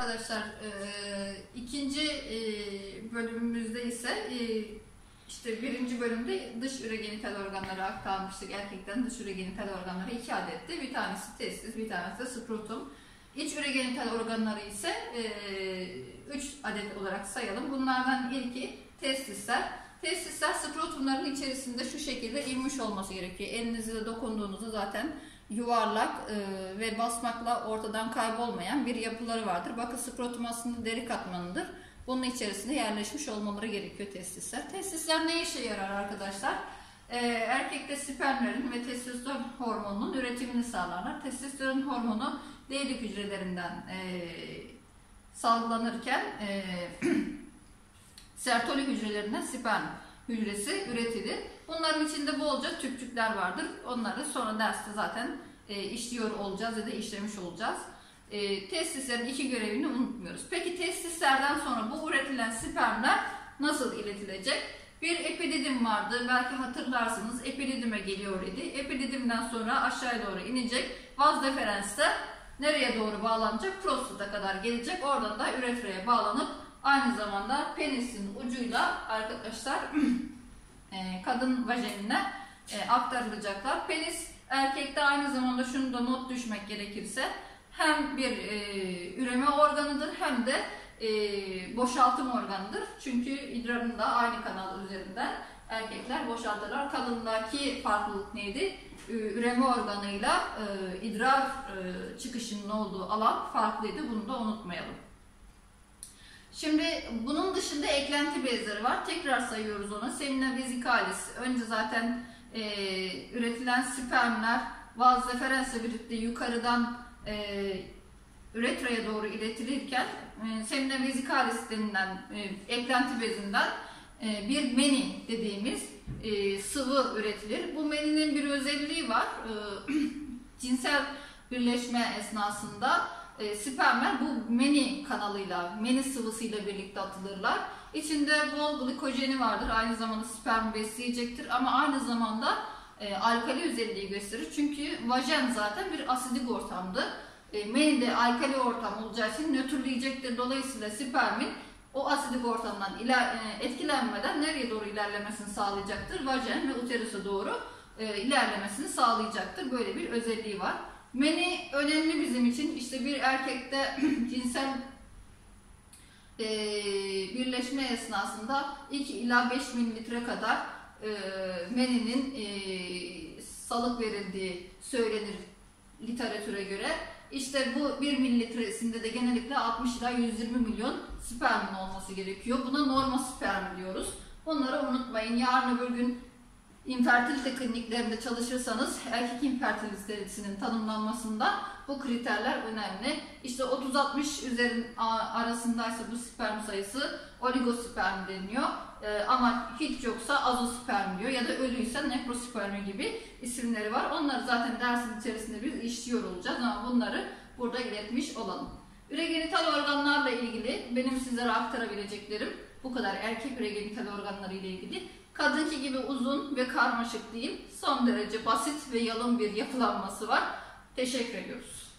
arkadaşlar e, ikinci e, bölümümüzde ise e, işte birinci bölümde dış ürogenital organları aktarmıştık. Erkekten dış ürogenital organları iki adetti. Bir tanesi testis, bir tanesi de skrotum. İç ürogenital organları ise e, üç adet olarak sayalım. Bunlardan ilki testisler. Testisler skrotumların içerisinde şu şekilde inmiş olması gerekiyor. Elinizle dokunduğunuzda zaten yuvarlak e, ve basmakla ortadan kaybolmayan bir yapıları vardır. Bakın skrotum aslında deri katmanıdır. Bunun içerisinde yerleşmiş olmaları gerekiyor testisler. Testisler ne işe yarar arkadaşlar? E, erkekte spermlerin ve testosteron hormonunun üretimini sağlarlar. Testosteron hormonu derilik hücrelerinden e, salgılanırken e, sertoli hücrelerinden sperm hücresi üretilir. Bunların içinde bolca tüpçükler vardır. Onları sonra derste zaten e, işliyor olacağız ya da işlemiş olacağız. E, testislerin iki görevini unutmuyoruz. Peki testislerden sonra bu üretilen spermler nasıl iletilecek? Bir epididim vardı. Belki hatırlarsınız. Epididime geliyor idi. Epididimden sonra aşağıya doğru inecek. Vaz deferenste nereye doğru bağlanacak? Prostata kadar gelecek. Oradan da üretraya bağlanıp aynı zamanda penisin ucuyla arkadaşlar e, kadın vajenine e, aktarılacaklar. Penis erkekte aynı zamanda şunu da not düşmek gerekirse hem bir e, üreme organıdır hem de e, boşaltım organıdır. Çünkü idrarını da aynı kanal üzerinden erkekler boşaltırlar. Kadındaki farklılık neydi? Üreme organıyla e, idrar e, çıkışının olduğu alan farklıydı. Bunu da unutmayalım. Şimdi bunun dışında eklenti bezleri var. Tekrar sayıyoruz onu. Semina vesicalis. Önce zaten e, üretilen spermler vaz deferensle birlikte yukarıdan e, üretraya doğru iletilirken e, semina vesicalis denilen e, eklenti bezinden e, bir meni dediğimiz e, sıvı üretilir. Bu meninin bir özelliği var. E, cinsel birleşme esnasında e, spermler bu meni kanalıyla, meni sıvısıyla birlikte atılırlar. İçinde bol glikojeni vardır. Aynı zamanda sperm besleyecektir ama aynı zamanda e, alkali özelliği gösterir. Çünkü vajen zaten bir asidik ortamdı. E, meni de alkali ortam olacağı için nötrleyecektir. Dolayısıyla spermin o asidik ortamdan iler, e, etkilenmeden nereye doğru ilerlemesini sağlayacaktır? Vajen ve uterus'a doğru e, ilerlemesini sağlayacaktır. Böyle bir özelliği var. Meni önemli bizim için. İşte bir erkekte cinsel e, birleşme esnasında 2 ila 5 mililitre kadar e, meninin e, salık verildiği söylenir literatüre göre. İşte bu 1 mililitresinde de genellikle 60 ila 120 milyon spermin olması gerekiyor. Buna normal sperm diyoruz. Bunları unutmayın. Yarın öbür gün infertilite kliniklerinde çalışırsanız erkek infertilitesinin tanımlanmasında bu kriterler önemli. İşte 30-60 üzerin arasındaysa bu sperm sayısı oligosperm deniyor. Ee, ama hiç yoksa azosperm diyor ya da ölüyse nekrospermi gibi isimleri var. Onları zaten dersin içerisinde biz işliyor olacağız ama bunları burada iletmiş olalım. Üregenital organlarla ilgili benim sizlere aktarabileceklerim bu kadar erkek üregenital organları ile ilgili. Kadınki gibi uzun ve karmaşık değil, son derece basit ve yalın bir yapılanması var. Teşekkür ediyoruz.